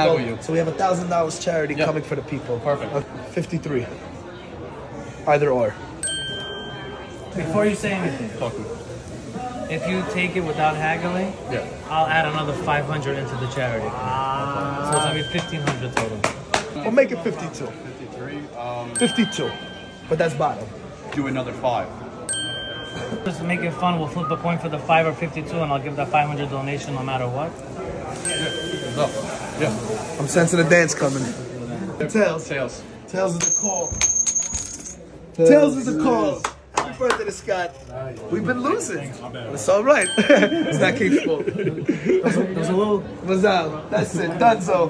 haggle Well, you. So we have a thousand dollars charity Yep. coming for the people. Perfect. Uh, Fifty-three. Either or. Before you say anything, Talk to me. if you take it without haggling, Yeah. I'll add another 500 into the charity. So it's gonna be 1500 total. We'll make it fifty-two. 53. Um, Fifty-two. But that's bottom. do another five. Just to make it fun, we'll flip a coin for the 5 or 52 and I'll give that 500 donation no matter what. What's up? Yeah. I'm sensing a dance coming. Tails. Tails. Tails is a call. Tails is a call. Happy birthday to Scott. We've been losing. It's all right. it's not Kate's fault. There's a little Mazal. That's it. Uh, dunzo.